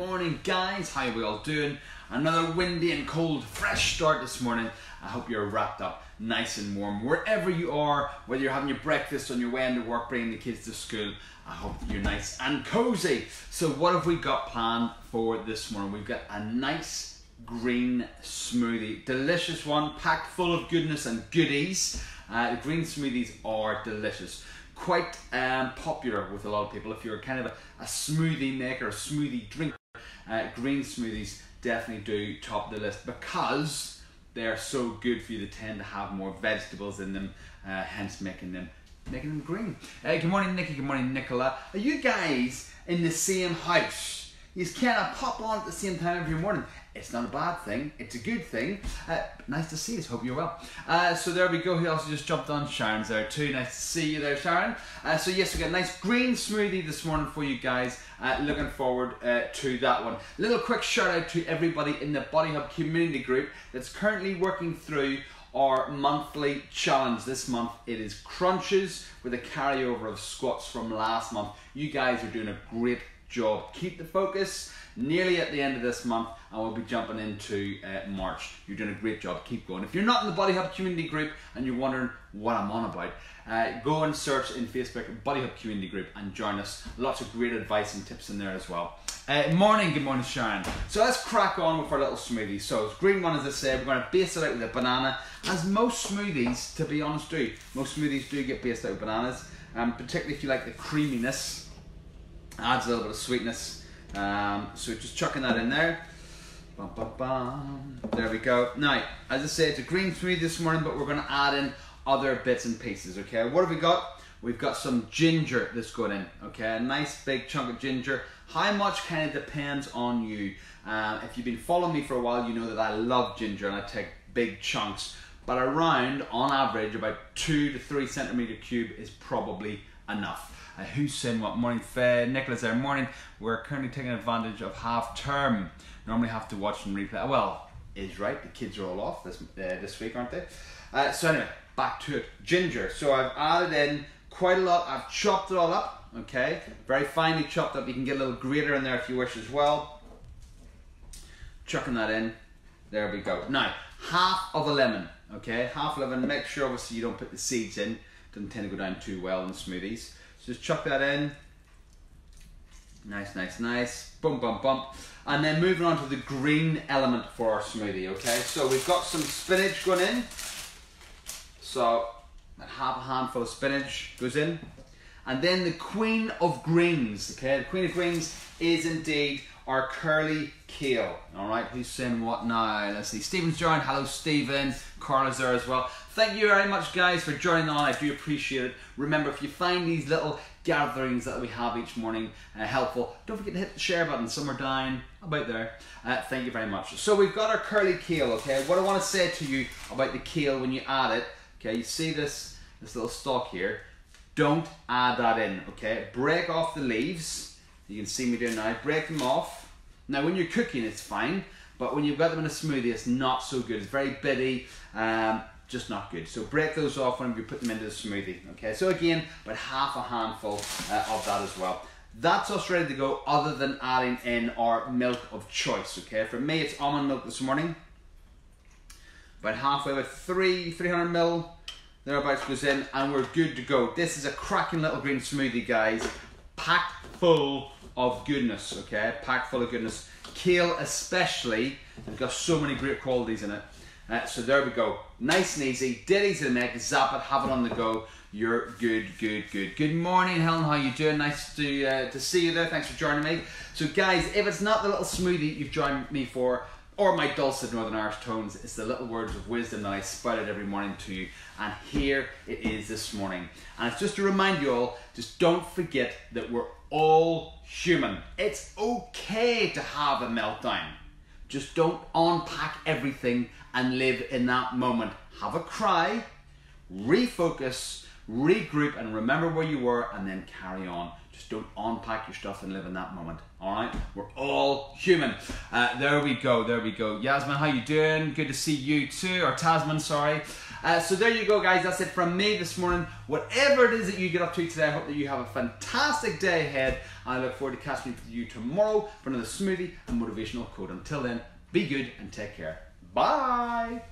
morning, guys. How are we all doing? Another windy and cold, fresh start this morning. I hope you're wrapped up nice and warm wherever you are, whether you're having your breakfast on your way into work, bringing the kids to school. I hope you're nice and cozy. So, what have we got planned for this morning? We've got a nice green smoothie, delicious one, packed full of goodness and goodies. Uh, the green smoothies are delicious quite um, popular with a lot of people. If you're kind of a, a smoothie maker, a smoothie drinker, uh, green smoothies definitely do top the list because they're so good for you. They tend to have more vegetables in them, uh, hence making them making them green. Uh, good morning, Nikki. Good morning, Nicola. Are you guys in the same house? You of pop on at the same time every morning. It's not a bad thing. It's a good thing. Uh, nice to see you. Hope you're well. Uh, so there we go. He also just jumped on. Sharon's there too. Nice to see you there, Sharon. Uh, so yes, we got a nice green smoothie this morning for you guys. Uh, looking forward uh, to that one. Little quick shout out to everybody in the Body Hub community group that's currently working through our monthly challenge. This month it is crunches with a carryover of squats from last month. You guys are doing a great job. Keep the focus nearly at the end of this month and we'll be jumping into uh, March. You're doing a great job. Keep going. If you're not in the Body Hub community group and you're wondering what I'm on about, uh, go and search in Facebook Body Hub community group and join us. Lots of great advice and tips in there as well. Uh, morning, good morning, Sharon. So let's crack on with our little smoothie. So green one, as I said, we're going to base it out with a banana, as most smoothies, to be honest, do. Most smoothies do get based out with bananas, um, particularly if you like the creaminess. Adds a little bit of sweetness um, so just chucking that in there. Bum, bum, bum. There we go. Now, as I said, it's a green smoothie this morning, but we're going to add in other bits and pieces, okay? What have we got? We've got some ginger that's going in, okay? A nice big chunk of ginger. How much kind of depends on you. Uh, if you've been following me for a while, you know that I love ginger and I take big chunks. But around, on average, about two to three centimeter cube is probably enough. Uh, who's saying what? Morning, fair, Nicholas there. Morning. We're currently taking advantage of half term. Normally have to watch and replay. Well, is right. The kids are all off this uh, this week, aren't they? Uh, so anyway, back to it. Ginger. So I've added in quite a lot. I've chopped it all up. Okay, very finely chopped up. You can get a little grater in there if you wish as well. Chucking that in. There we go. Now half of a lemon. Okay, half lemon. Make sure obviously you don't put the seeds in. Doesn't tend to go down too well in smoothies. So just chuck that in. Nice, nice, nice. Bump, bump, bump. And then moving on to the green element for our smoothie, okay? So we've got some spinach going in. So half a handful of spinach goes in. And then the queen of greens, okay? The queen of greens is indeed our curly kale. All right, who's saying what now? Let's see. Stephen's joined. Hello, Stephen. Carla's there as well. Thank you very much, guys, for joining on. I do appreciate it. Remember, if you find these little gatherings that we have each morning uh, helpful, don't forget to hit the share button. Some are down about there. Uh, thank you very much. So we've got our curly kale. Okay, what I want to say to you about the kale when you add it. Okay, you see this this little stalk here. Don't add that in. Okay, break off the leaves. You can see me doing now. Break them off. Now, when you're cooking, it's fine. But when you've got them in a smoothie, it's not so good. It's very bitty. Um, just not good. So break those off when you put them into the smoothie. Okay, so again, about half a handful uh, of that as well. That's us ready to go other than adding in our milk of choice. Okay, for me it's almond milk this morning. About halfway, with three, 300 mil thereabouts goes in and we're good to go. This is a cracking little green smoothie guys, packed full of goodness, okay, packed full of goodness. Kale especially, it's got so many great qualities in it. Uh, so there we go. Nice and easy. Easy to make. Zap it. Have it on the go. You're good, good, good. Good morning, Helen. How you doing? Nice to uh, to see you there. Thanks for joining me. So, guys, if it's not the little smoothie you've joined me for, or my dulcet Northern Irish tones, it's the little words of wisdom that I spout out every morning to you. And here it is this morning. And it's just to remind you all, just don't forget that we're all human. It's okay to have a meltdown. Just don't unpack everything and live in that moment. Have a cry, refocus, regroup, and remember where you were, and then carry on. Just don't unpack your stuff and live in that moment. All right, we're all human. Uh, there we go. There we go. Yasmin, how you doing? Good to see you too. Or Tasman, sorry. Uh, so there you go, guys. That's it from me this morning. Whatever it is that you get up to today, I hope that you have a fantastic day ahead. I look forward to catching you tomorrow for another smoothie and motivational quote. Until then, be good and take care. Bye.